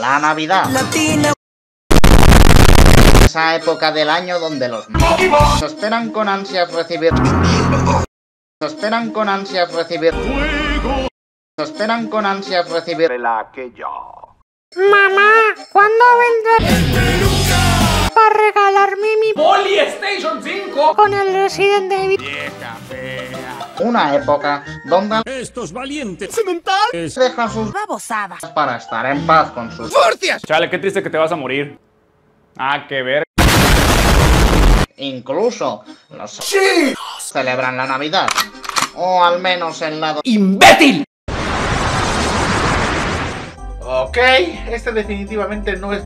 La Navidad. Latina. Esa época del año donde los niños esperan con ansias recibir. Esperan con ansias recibir. Esperan con ansias recibir. Mamá, ¿cuándo vendrás para regalarme mi PlayStation 5. con el Resident Evil? Una época donde Estos valientes dejan sus Babosada. para estar en paz con sus Chale, qué triste que te vas a morir. Ah, qué ver. incluso los celebran la Navidad o al menos el lado ¡Imbécil! Ok, este definitivamente no es.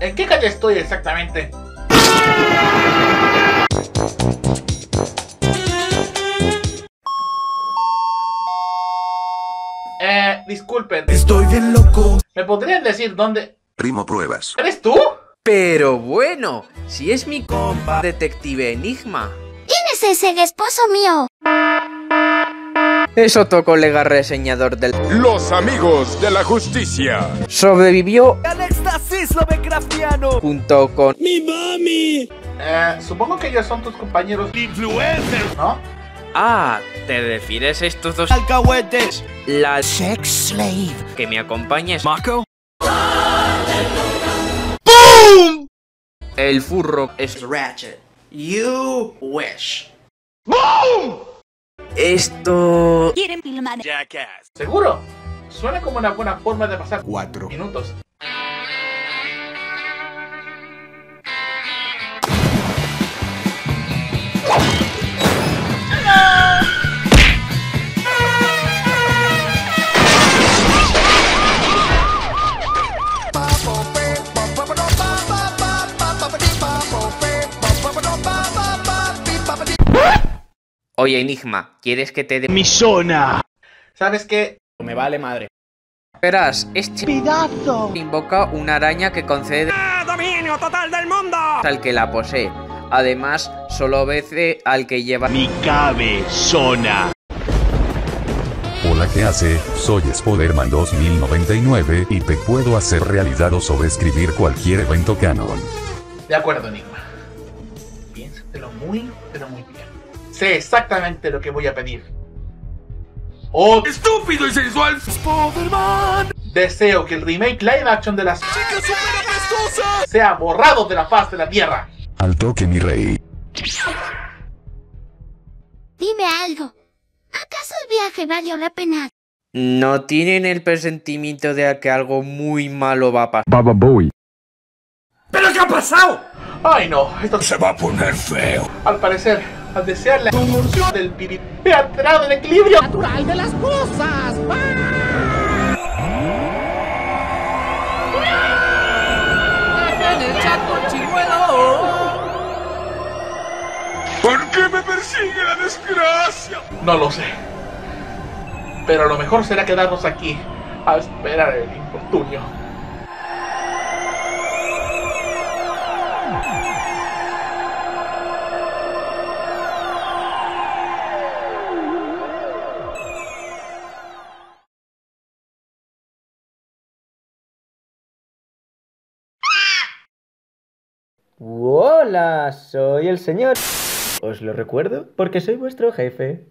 ¿En qué calle estoy exactamente? Eh, disculpen. Estoy bien loco. ¿Me podrían decir dónde? Primo pruebas. ¿Eres tú? Pero bueno, si es mi compa detective Enigma. ¿Quién es ese esposo mío? Es otro colega reseñador del... Los amigos de la justicia. Sobrevivió Al éxtasis Lovecraftiano. junto con... Eh, supongo que ellos son tus compañeros. Influencers. ¿No? Ah, ¿te refieres a estos dos? Alcahuetes. La Sex slave. que me acompañes. Marco. El furro es Ratchet. You wish. Esto... Quieren filmar. Jackass. ¿Seguro? Suena como una buena forma de pasar Cuatro. minutos. Oye, Enigma, ¿quieres que te dé... Mi zona. ¿Sabes qué? Me vale madre. Verás, este... Pidazo. Invoca una araña que concede ¡Dominio total del mundo! al que la posee. Además, solo obedece al que lleva... Mi cabe zona. Hola, ¿qué hace? Soy Spoderman 2099 y te puedo hacer realidad o sobreescribir cualquier evento canon. De acuerdo, Enigma. Piénsatelo muy, pero muy bien. Sé exactamente lo que voy a pedir. Oh, ¡Estúpido y sensual! Spider-Man. deseo que el remake live action de las Chica súper apestosa. sea borrado de la faz de la tierra. Al toque mi rey. Dime algo. ¿Acaso el viaje valió la pena? No tienen el presentimiento de que algo muy malo va a pasar. Baba Boy. ¿Pero qué ha pasado? Ay no, esto Se va a poner feo. al parecer, al desear la convulsión del piri, me ha alterado el equilibrio. Natural de las cosas. ¿Por qué me persigue la desgracia? No lo sé. Pero lo mejor será quedarnos aquí a esperar el infortunio. Hola, soy el señor. Os lo recuerdo porque soy vuestro jefe.